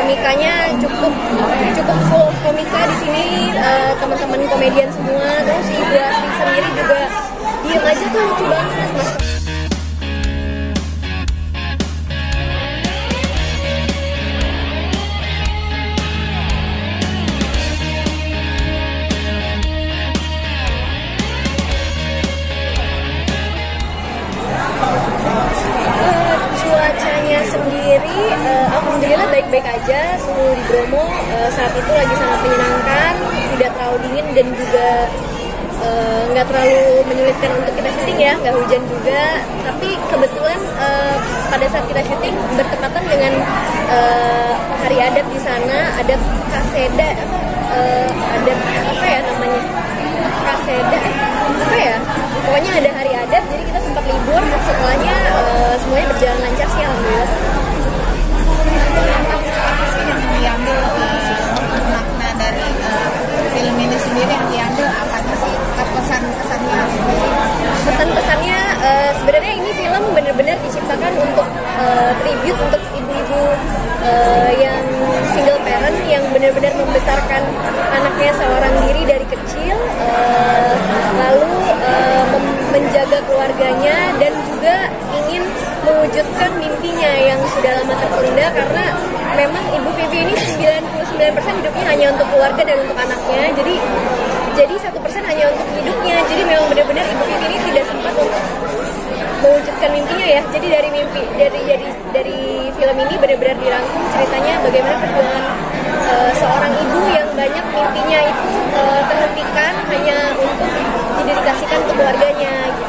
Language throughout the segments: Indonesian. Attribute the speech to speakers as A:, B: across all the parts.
A: komikanya cukup cukup full komika di sini uh, teman-teman komedian semua terus ibu asli sendiri juga aja suhu di Bromo. Uh, saat itu lagi sangat menyenangkan tidak terlalu dingin dan juga uh, nggak terlalu menyulitkan untuk kita syuting ya nggak hujan juga. Tapi kebetulan uh, pada saat kita syuting bertepatan dengan uh, hari adat di sana ada kaseda uh, ada apa ya namanya sebenarnya ini film benar-benar diciptakan untuk uh, tribute untuk ibu-ibu uh, yang single parent yang benar-benar membesarkan anaknya seorang diri dari kecil uh, lalu uh, menjaga keluarganya dan juga ingin mewujudkan mimpinya yang sudah lama tertunda karena memang Ibu Vivi ini 99% hidupnya hanya untuk keluarga dan untuk anaknya. Jadi jadi satu persen hanya untuk hidupnya. Jadi memang benar-benar Ibu Vivi ini tidak sempat untuk mewujudkan mimpinya ya. Jadi dari mimpi dari jadi dari film ini benar-benar dirangkum ceritanya bagaimana perjuangan uh, seorang ibu yang banyak mimpinya itu uh, terhentikan hanya untuk didedikasikan untuk keluarganya gitu.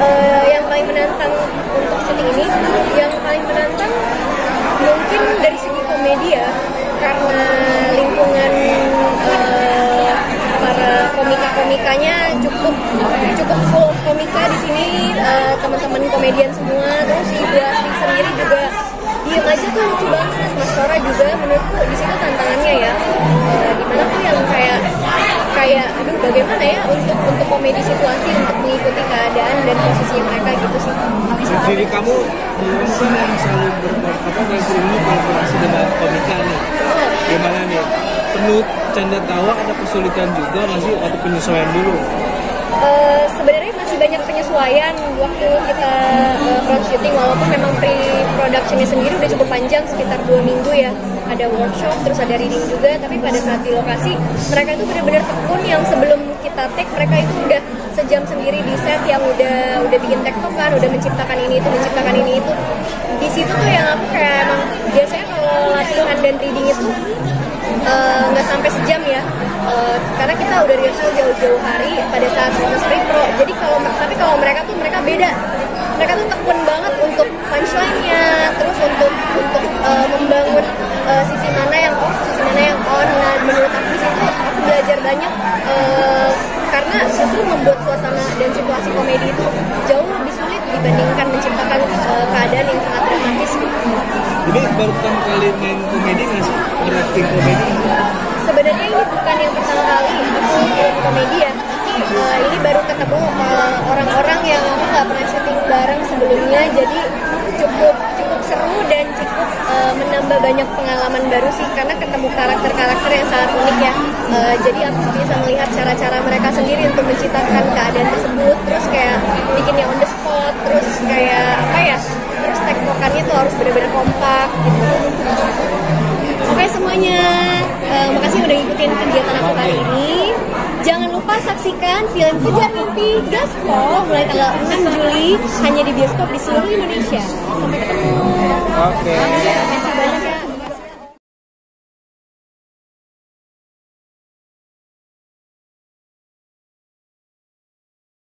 A: Uh, yang paling menantang untuk syuting ini, yang paling menantang mungkin dari segi komedi ya, karena lingkungan uh, para komika-komikanya cukup cukup full komika di sini uh, teman-teman komedian semua, terus ibu asli sendiri juga diem aja tuh lucu banget. Mas Tora juga menurutku di situ tantangannya ya. Uh, di mana tuh yang kayak kayak aduh bagaimana ya untuk untuk komedi situasi untuk mengikuti keadaan dan posisinya mereka gitu sih.
B: Jadi kamu sih yang selalu ber apa dalam ini kolaborasi dengan komika nih? Gimana nih penuh canda tawa ada kesulitan juga nggak sih atau penyesuaian dulu?
A: Uh, sebenarnya masih banyak penyesuaian waktu kita uh, front shooting walaupun memang pre-productionnya sendiri udah cukup panjang sekitar dua minggu ya. Ada workshop terus ada reading juga tapi pada saat di lokasi mereka itu benar-benar tekun yang sebelum kita take mereka itu udah sejam sendiri di set yang udah udah bikin tektokan udah menciptakan ini itu menciptakan ini itu. Di situ tuh udah rehearsal jauh-jauh hari pada saat proses pre-pro jadi kalau tapi kalau mereka tuh mereka beda mereka tuh tekun banget untuk punchline-nya terus untuk untuk uh, membangun uh, sisi mana yang off sisi mana yang on nah menurut aku di situ aku belajar banyak uh, karena justru membuat suasana dan situasi komedi itu jauh lebih sulit dibandingkan menciptakan uh, keadaan yang sangat dramatis.
B: Ini baru pertama kali main komedi nggak sih? Komedi?
A: Bukan yang pertama kali aku film komedi ya. Uh, ini baru ketemu orang-orang yang aku nggak pernah syuting bareng sebelumnya, jadi cukup cukup seru dan cukup uh, menambah banyak pengalaman baru sih karena ketemu karakter-karakter yang sangat unik ya. Uh, jadi aku bisa melihat cara-cara mereka sendiri untuk menciptakan keadaan tersebut, terus kayak bikinnya on the spot, terus kayak apa ya? Terus tektokannya tuh harus benar-benar kompak gitu. Oke semuanya, makasih udah ngikutin kegiatan aku kali ini. Jangan lupa saksikan film Kejar Mimpi Gaspol mulai tanggal 6 Juli hanya di bioskop di seluruh Indonesia. Sampai ketemu.
B: Oke.